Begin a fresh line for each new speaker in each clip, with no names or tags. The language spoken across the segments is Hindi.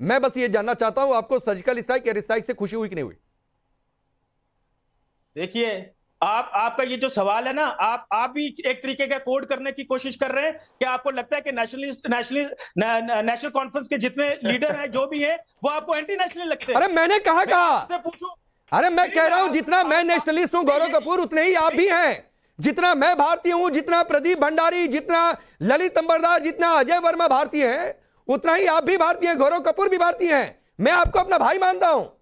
मैं बस ये जानना चाहता हूँ आपको सर्जिकल स्ट्राइक एयर स्ट्राइक से खुशी हुई कि नहीं हुई?
देखिए आप आपका ये जो सवाल है ना आप आप भी एक तरीके का कोड करने की कोशिश कर रहे हैं कि आपको लगता है कि नेशनलिस्ट नेशनल नेशनल कॉन्फ्रेंस के जितने लीडर हैं जो भी हैं वो आपको एंटी नेशनल लगते हैं।
अरे मैंने कहा
मैं
कहा।
पूछूँ
अरे मैं कह रहा हूँ जितना मैं नेशनलिस्ट हूँ गौरव कपूर उतने ही आप भी हैं। जितना मैं भारतीय हूँ जितना प्रदीप भंडारी जितना ललित अंबरदार जितना अजय वर्मा भारतीय हैं उतना ही आप भी भारतीय हैं गौरव कपूर भी भारतीय हैं। मैं आपको अपना भाई मानता हूँ।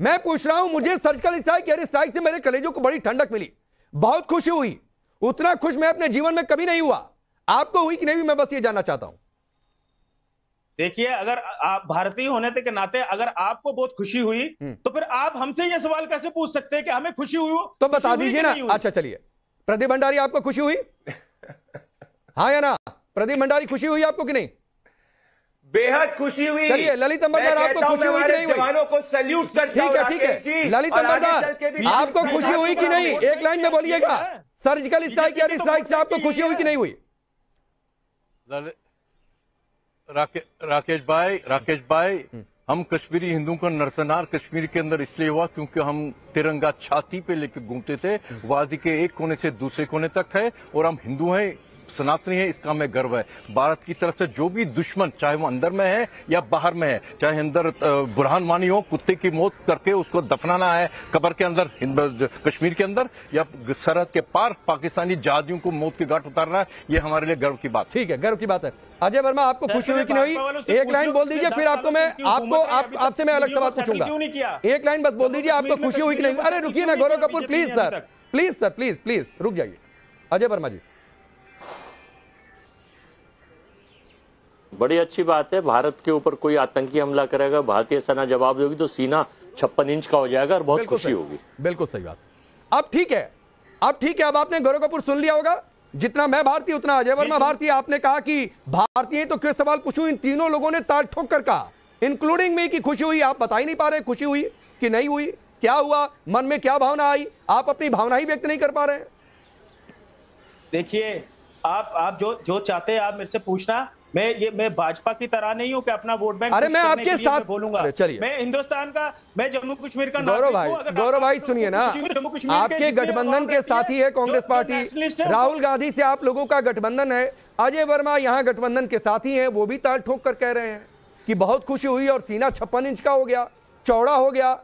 मैं पूछ रहा हूँ मुझे सर्जिकल स्ट्राइक एयर स्ट्राइक से मेरे कलेजों को बड़ी ठंडक मिली। बहुत खुशी हुई। उतना खुश मैं अपने जीवन में कभी नहीं हुआ। आपको हुई कि नहीं हुई मैं बस ये जानना चाहता हूँ।
देखिए अगर आप भारतीय होने के नाते अगर आपको बहुत खुशी हुई
हम्म।
तो फिर आप हमसे ये सवाल कैसे पूछ सकते हैं कि हमें खुशी हुई हो
तो बता दीजिए ना। अच्छा चलिए। प्रदीप भंडारी आपको खुशी हुई? हाँ या ना? प्रदीप भंडारी खुशी हुई आपको कि नहीं?
बेहद खुशी हुई।
चलिए, ललित अंबरदार, आपको खुशी हुई कि नहीं हुई?
जवानों को सल्यूट करता
ठीक है। ठीक
राकेश
है ललित अंबरदार आपको खुशी हुई कि नहीं? एक लाइन में बोलिएगा। सर्जिकल स्ट्राइक एयर स्ट्राइक से आपको खुशी हुई कि नहीं हुई?
राकेश भाई राकेश भाई हम कश्मीरी हिंदुओं का नरसंहार कश्मीर के अंदर इसलिए हुआ क्योंकि हम तिरंगा छाती पे लेके घूमते थे। वादी के एक कोने से दूसरे कोने तक है और हम हिंदू हैं। सनातनी है इसका हमें गर्व है। भारत की तरफ़ से जो भी दुश्मन चाहे वो अंदर में है या बाहर में है चाहे अंदर बुरहान वानी हो कुत्ते की मौत करके उसको दफनाना है कबर के अंदर कश्मीर के अंदर या सरहद के पार पाकिस्तानी जहाजियों को मौत के घाट उतारना है ये हमारे लिए गर्व की बात
ठीक है गर्व की बात है। अजय वर्मा आपको खुशी हुई कि नहीं हुई? एक लाइन बोल दीजिए फिर आपको मैं आपको आपसे मैं अलग सवाल पूछूँगा।
क्यों नहीं किया?
एक लाइन बस बोल दीजिए आपको खुशी हुई कि नहीं अरे रुकिए ना Gaurav Kapoor please sir please sir please please रुक जाइए। अजय वर्मा जी।
बड़ी अच्छी बात है भारत के ऊपर कोई आतंकी हमला करेगा भारतीय सेना जवाब देगी तो सीना छप्पन इंच का हो जाएगा और बहुत खुशी
सही।
होगी।
बिल्कुल सही बात। अब ठीक है अब ठीक है अब आपने गौरव कपूर सुन लिया होगा। जितना मैं भारतीय उतना अजय वर्मा भारतीय। आपने कहा कि भारतीय तो क्यों सवाल पूछूँ? इन तीनों लोगों ने ताल ठोक कर कहा इंक्लूडिंग में कि खुशी हुई। आप बता ही नहीं पा रहे खुशी हुई कि नहीं हुई क्या हुआ मन में क्या भावना आई? आप अपनी भावना ही व्यक्त नहीं कर पा रहे
देखिए आप आप जो जो चाहते हैं आप मेरे से पूछना। मैं ये मैं भाजपा की तरह नहीं हूँ कि अपना वोट बैंक
अरे मैं आपके साथ-
बोलूँगा।
चलिए।
मैं हिंदुस्तान का मैं जम्मू कश्मीर का
गौरव भाई गौरव भाई सुनिए ना। आपके गठबंधन के साथी है कांग्रेस
जो- जो
पार्टी राहुल गांधी से आप लोगों का गठबंधन है। अजय वर्मा यहाँ गठबंधन के साथी हैं वो भी ताल ठोक कर कह रहे हैं कि बहुत खुशी हुई और सीना छप्पन इंच का हो गया चौड़ा हो गया।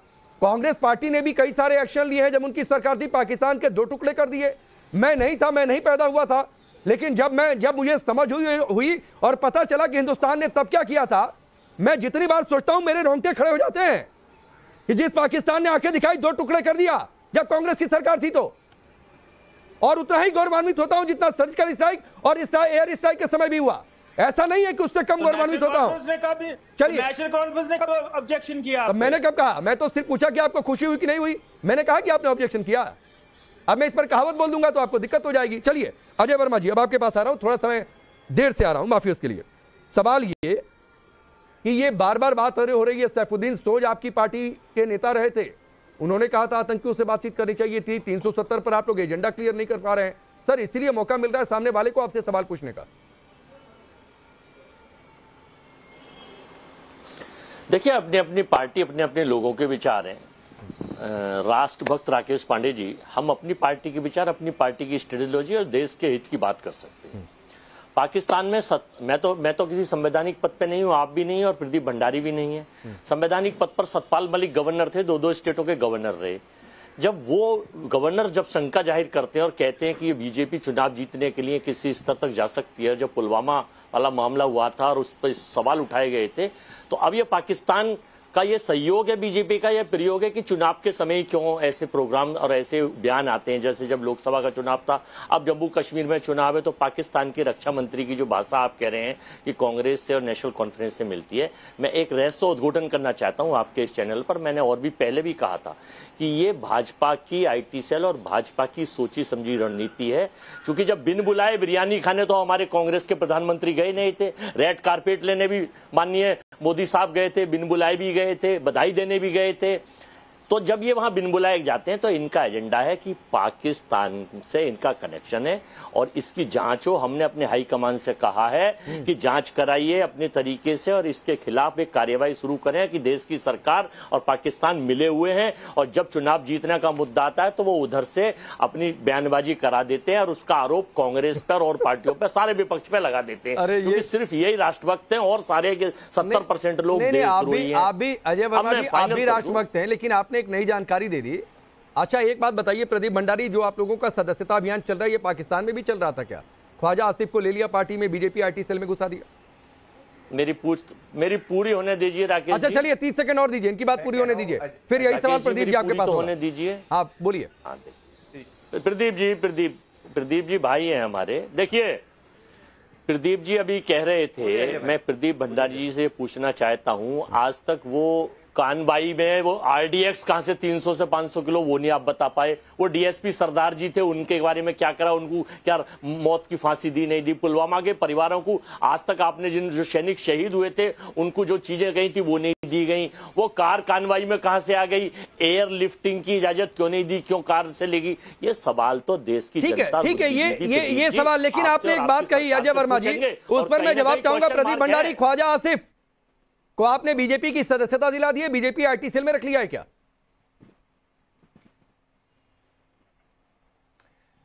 कांग्रेस पार्टी ने भी कई सारे एक्शन लिए हैं जब उनकी सरकार थी पाकिस्तान के दो टुकड़े कर दिए। मैं नहीं था मैं नहीं पैदा हुआ था। लेकिन जब मैं जब मुझे समझ हुई हुई और पता चला कि हिंदुस्तान ने तब क्या किया था मैं जितनी बार सोचता हूँ मेरे रोंगटे खड़े हो जाते हैं कि जिस पाकिस्तान ने आँखें दिखाई दो टुकड़े कर दिया जब कांग्रेस की सरकार थी तो। और उतना ही गौरवान्वित होता हूँ जितना सर्जिकल स्ट्राइक और एयर स्ट्राइक के समय भी हुआ। ऐसा नहीं है कि उससे कम
तो
गौरवान्वित होता हूँ। चलिए।
नेशनल कॉन्फ्रेंस ने कब ऑब्जेक्शन किया
मैंने कब कहा? मैं तो सिर्फ़ पूछा कि आपको खुशी हुई कि नहीं हुई। मैंने कहा कि आपने ऑब्जेक्शन किया। अब मैं इस पर कहावत बोल दूँगा तो आपको दिक्कत हो जाएगी। चलिए अजय वर्मा जी, अब आपके पास आ रहा हूँ, थोड़ा समय देर से आ रहा हूँ माफ़ी उसके लिए। सवाल ये कि ये बार बार बात हो रही हो, सैफुद्दीन सोज आपकी पार्टी के नेता रहे थे। उन्होंने कहा था आतंकियों से बातचीत करनी चाहिए थी 370 पर आप लोग एजेंडा क्लियर नहीं कर पा रहे हैं। सर, इसीलिए मौका मिल रहा है सामने वाले को आपसे सवाल पूछने का।
देखिए अपनी अपनी पार्टी अपने अपने लोगों के विचार हैं। अ, राष्ट्रभक्त राकेश पांडे जी हम अपनी पार्टी के विचार अपनी पार्टी की स्ट्रेटेलॉजी और देश के हित की बात कर सकते हैं। पाकिस्तान में सत, मैं तो मैं तो किसी संवैधानिक पद पे नहीं हूँ आप भी नहीं और प्रदीप भंडारी भी नहीं है। संवैधानिक पद पर सतपाल मलिक गवर्नर थे दो दो स्टेटों के गवर्नर रहे। जब वो गवर्नर जब शंका ज़ाहिर करते हैं और कहते हैं कि ये बीजेपी चुनाव जीतने के लिए किसी स्तर तक जा सकती है जब पुलवामा वाला मामला हुआ था और उस पर सवाल उठाए गए थे तो अब ये पाकिस्तान का ये सहयोग है बीजेपी का, या प्रयोग है कि चुनाव के समय क्यों ऐसे प्रोग्राम और ऐसे बयान आते हैं? जैसे जब लोकसभा का चुनाव था, अब जम्मू कश्मीर में चुनाव है तो पाकिस्तान के रक्षा मंत्री की जो भाषा आप कह रहे हैं कि कांग्रेस से और नेशनल कॉन्फ्रेंस से मिलती है, मैं एक रहस्य उद्घोटन करना चाहता हूँ आपके इस चैनल पर। मैंने और भी पहले भी कहा था कि ये भाजपा की आईटी सेल और भाजपा की सोची समझी रणनीति है। क्योंकि जब बिन बुलाए बिरयानी खाने तो हमारे कांग्रेस के प्रधानमंत्री गए नहीं थे, रेड कारपेट लेने भी माननीय मोदी साहब गए थे बिन बुलाए भी गए थे बधाई देने भी गए थे। तो जब ये वहाँ बिन बुलाए जाते हैं तो इनका एजेंडा है कि पाकिस्तान से इनका कनेक्शन है और इसकी जाँच हो। हमने अपने हाईकमान से कहा है कि जाँच कराइए अपने तरीके से और इसके खिलाफ एक कार्यवाही शुरू करें कि देश की सरकार और पाकिस्तान मिले हुए हैं और जब चुनाव जीतने का मुद्दा आता है तो वो उधर से अपनी बयानबाजी करा देते हैं और उसका आरोप कांग्रेस पर और पार्टियों पर सारे विपक्ष पे लगा देते हैं।
अरे ये-
सिर्फ़ यही राष्ट्रभक्त हैं और सारे के सत्तर परसेंट लोग
अजय वर्मा भी राष्ट्रभक्त हैं लेकिन आपने एक नई जानकारी दे दी। अच्छा एक बात बताइए प्रदीप भंडारी जो आप लोगों का सदस्यता अभियान चल रहा है ये पाकिस्तान में भी चल रहा था क्या? ख्वाजा आसिफ को ले लिया पार्टी में बीजेपी आईटी सेल में घुसा दिया।
मेरी पूछ मेरी पूरी होने दीजिए राकेश
अच्छा चलिए तीस सेकंड और दीजिए इनकी बात पूरी होने दीजिए। फिर यही सवाल प्रदीप जी आपके पास
तो होने दीजिए।
हाँ बोलिए।
हाँ, प्रदीप जी प्रदीप प्रदीप जी भाई हैं हमारे। देखिए प्रदीप जी अभी कह रहे थे मैं प्रदीप भंडारी जी से पूछना चाहता हूँ आज तक वो कानबाई में वो आरडीएक्स कहाँ से 300 से 500 किलो वो नहीं आप बता पाए। वो डीएसपी सरदार जी थे उनके बारे में क्या करा उनको क्या मौत की फांसी दी नहीं दी पुलवामा के परिवारों को आज तक आपने जिन जो सैनिक शहीद हुए थे उनको जो चीज़ें गई थी वो नहीं दी गई। वो कार कानवाई में कहाँ से आ गई? एयर लिफ्टिंग की इजाज़त क्यों नहीं दी? क्यों कार से लेगी ये सवाल तो देश की
ठीक है ठीक है ये ये ये सवाल लेकिन आपने एक बात कही अजय वर्मा जी उस पर मैं जवाब चाहूँगा प्रदीप भंडारी ख्वाजा आसिफ। को आपने बीजेपी की सदस्यता दिला दी है, बीजेपी आईटी सेल में रख लिया है क्या?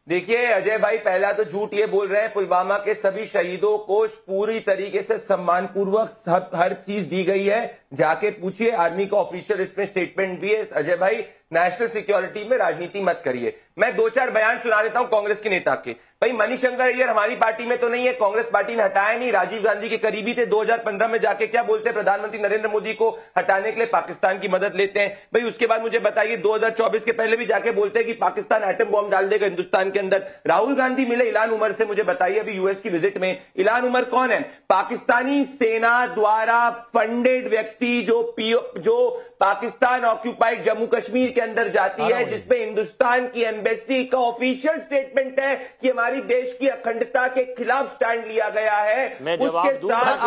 देखिए, अजय भाई, पहला तो झूठ ये बोल रहे हैं, पुलवामा के सभी शहीदों को पूरी तरीके से सम्मान पूर्वक हर चीज़ दी गई है। जाके पूछिए, आर्मी का ऑफिशियल इसमें स्टेटमेंट भी है। अजय भाई नेशनल सिक्योरिटी में राजनीति मत करिए। मैं दो चार बयान सुना देता हूँ कांग्रेस के नेता के। भाई मनीशंकर अय्यर हमारी पार्टी में तो नहीं है, कांग्रेस पार्टी ने हटाया नहीं। राजीव गांधी के करीबी थे 2015 में जाके क्या बोलते प्रधानमंत्री नरेंद्र मोदी को हटाने के लिए पाकिस्तान की मदद लेते हैं। भाई, उसके बाद मुझे बताइए 2024 के पहले भी जाके बोलते हैं कि पाकिस्तान एटम बॉम्ब डाल देगा हिंदुस्तान के अंदर। राहुल गांधी मिले इलान उमर से, मुझे बताइए अभी यूएस की विज़िट में। इलान उमर कौन है? पाकिस्तानी सेना द्वारा फंडेड व्यक्ति जो जो पाकिस्तान ऑक्यूपाइड जम्मू कश्मीर के अंदर जाती है जिसपे हिंदुस्तान की एम्बेसी का ऑफिशियल स्टेटमेंट है कि हमारी देश की अखंडता के खिलाफ स्टैंड लिया गया है। उसके साथ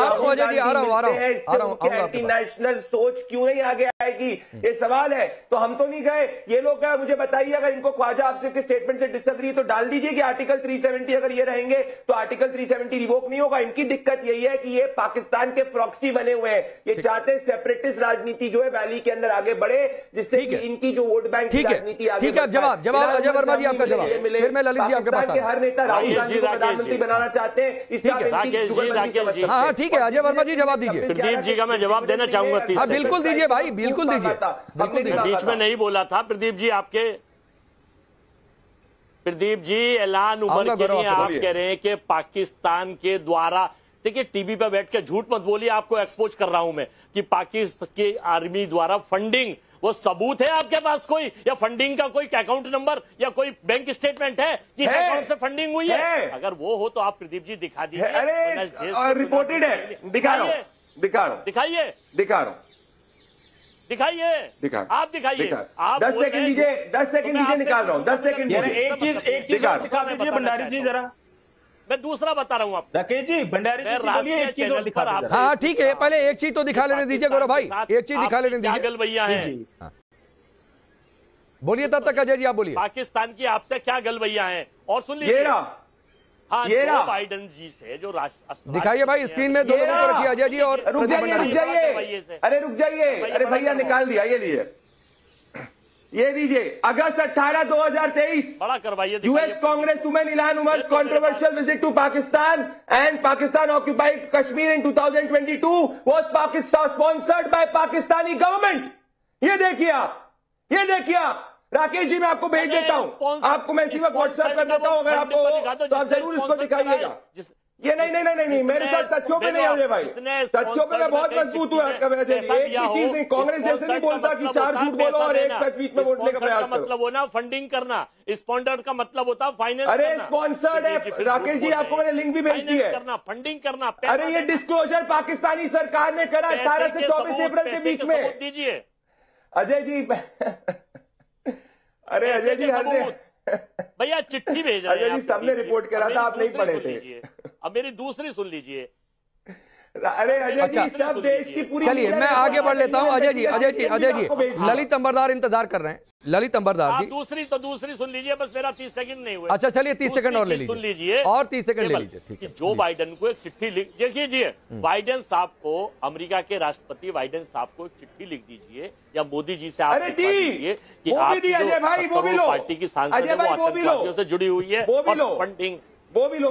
रहा हूँ।
नेशनल सोच क्यों नहीं आगे आएगी? ये सवाल है तो हम तो नहीं गए। ये लोग गए मुझे बताइए अगर इनको ख्वाजा आपसे के स्टेटमेंट से डिसअग्री तो डाल दीजिए कि आर्टिकल 370 अगर ये रहेंगे तो आर्टिकल 370 रिवोक नहीं होगा। इनकी दिक्कत यही है कि ये पाकिस्तान के प्रॉक्सी बने हुए हैं। ये चाहते सेपरेटिस्ट राजनीति जो है वैली के अंदर आगे बढ़े जिससे कि इनकी जो वोट बैंक की
ठीक है।
राजनीति आगे
ठीक है, जवाब- जवाब अजय वर्मा जी आपका जवाब।
मिले।
फिर मैं ललित जी आपके पास
पाकिस्तान के
आता
हर नेता राहुल
राकेश
गांधी
जी,
को
राकेश
प्रधानमंत्री
जी।
बनाना चाहते हैं इससे
है,
हाँ, ठीक है, अजय वर्मा जी, जवाब दीजिए।
प्रदीप जी का मैं जवाब देना चाहूँगा,
हाँ, बिल्कुल दीजिए भाई, बिल्कुल दीजिए। बिल्कुल
बीच में नहीं बोला था प्रदीप जी आपके प्रदीप जी ऐलान उमर के लिए आप कह रहे हैं कि पाकिस्तान के द्वारा देखिए टीवी पर बैठ के झूठ मत बोलिए आपको एक्सपोज कर रहा हूँ मैं कि पाकिस्तान की आर्मी द्वारा फंडिंग वो सबूत है आपके पास कोई? या फंडिंग का कोई अकाउंट नंबर या कोई बैंक स्टेटमेंट है कि अकाउंट से फंडिंग हुई है,
है।
अगर वो हो तो आप प्रदीप जी दिखा दीजिए।
अरे रिपोर्टेड है। दिखा रहा
दिखाइए,
हूँ। दिखा रहा हूँ।
दिखाइए।
दिखा रहा हूँ।
दिखाइए।
दिखा
आप दिखाइए आप
दस सेकंड दीजिए। दस सेकंड
तो
दीजिए निकाल रहा हूँ। दस सेकंड
एक चीज़ एक चीज़
दिखा
दीजिए भंडारी जी जरा।
मैं दूसरा बता रहा हूँ आपको।
राकेश जी भंडारी जी।
हाँ ठीक है पहले एक चीज़ तो दिखा लेने दीजिए गौरव भाई। एक चीज़ दिखा लेने दीजिए।
गलवैया
जी,
है।
बोलिए तब तक अजय जी आप बोलिए।
पाकिस्तान की आपसे क्या गलवैया है? और सुन लीजिए। हाँ
ये
जो बाइडन जी से जो राष्ट्र
दिखाइए भाई स्क्रीन में दो लोगों को रखिए अजय जी और
रुक जाइए रुक जाइए।
से।
अरे रुक जाइए। अरे भैया निकाल दिया ये लिए। ये लीजिए अगस्त 18 2023
बड़ा करवाइए
US Congress women Ilhan Omar
मेरे
controversial visit Pakistan and Pakistan occupied Kashmir in 2022 was Pakistan sponsored by Pakistani government. ये देखिए आप ये देखिए आप। राकेश जी मैं आपको भेज देता हूँ। आपको मैं इसी वक्त व्हाट्सएप कर देता हूँ अगर आपको तो आप ज़रूर इसको दिखाइएगा। ये नहीं नहीं नहीं नहीं, मेरे साथ सच्चों पे नहीं आइए भाई। सच्चों पे मैं बहुत मज़बूत हूँ आपका वजह
पैसा
एक भी चीज़ नहीं कांग्रेस जैसे नहीं बोलता कि
मतलब
चार झूठ बोलो और एक सच बीच में बोलने का प्रयास
मतलब होना फंडिंग करना। स्पॉन्सर्ड का मतलब होता है फाइनेंस
अरे स्पॉन्सर्ड है, राकेश जी, आपको मैंने link भी भेज दी है।
करना फंडिंग करना
अरे ये। डिस्क्लोजर पाकिस्तानी सरकार ने करा अठारह से चौबीस अप्रैल के बीच में।
दीजिए।
अजय जी अरे अजय जी हर
भैया चिट्ठी भेज
अजय जी, सबने रिपोर्ट करा था, आप नहीं पढ़े थे।
लीजिए। अब मेरी दूसरी सुन लीजिए
अरे अजय
अच्छा।
जी सब देश की पूरी
चलिए मैं आगे बढ़ लेता हूँ अजय जी अजय जी अजय जी। ललित अंबरदार इंतज़ार कर रहे हैं ललित अंबरदार जी
दूसरी तो दूसरी सुन लीजिए बस मेरा तीस सेकंड नहीं हुआ
अच्छा, चलिए
तीस
सेकंड और ले
चीज़ सुन
लीजिए।
लीजिए
और 30 सेकंड ले लीजिए, ठीक है।
जो बाइडन को एक चिट्ठी लिख देखिए जी बाइडेन साहब को अमेरिका के राष्ट्रपति बाइडेन साहब को एक चिट्ठी लिख दीजिए या मोदी जी से आप
अरे
लिखवा दीजिए कि
वो भी
आपकी
दी,
जो
अजय भाई, वो भी
सत्तारूढ़
लो।
पार्टी की सांसद वो। आतंकवादियों से जुड़ी हुई है
वो भी
और फंडिंग
वो भी लो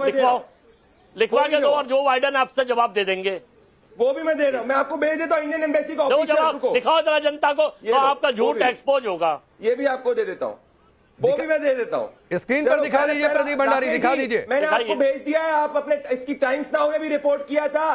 लिखवा के दो और जो बाइडन आपसे जवाब दे देंगे।
वो भी मैं दे रहा हूँ। मैं आपको भेज देता हूँ इंडियन एम्बेसी का
जवाब दिखाओ जरा जनता को
ये
तो आपका झूठ एक्सपोज होगा।
ये भी आपको दे देता हूँ। वो भी मैं दे देता हूँ।
स्क्रीन पर दिखा दीजिए प्रदीप भंडारी दिखा दीजिए।
मैंने आपको भेज दिया है आप अपने इसकी टाइम्स नाउ ने भी रिपोर्ट किया था।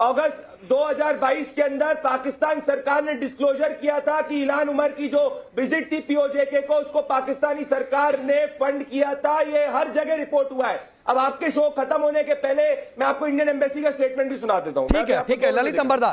अगस्त 2022 के अंदर पाकिस्तान सरकार ने डिस्क्लोजर किया था कि इलान उमर की जो विज़िट थी पीओजेके को उसको पाकिस्तानी सरकार ने फंड किया था। ये हर जगह रिपोर्ट हुआ है। अब आपके शो खत्म होने के पहले मैं आपको इंडियन एम्बेसी का स्टेटमेंट भी सुना देता हूँ।
ठीक है ठीक है ललित
अंबरदास।
अंबरदार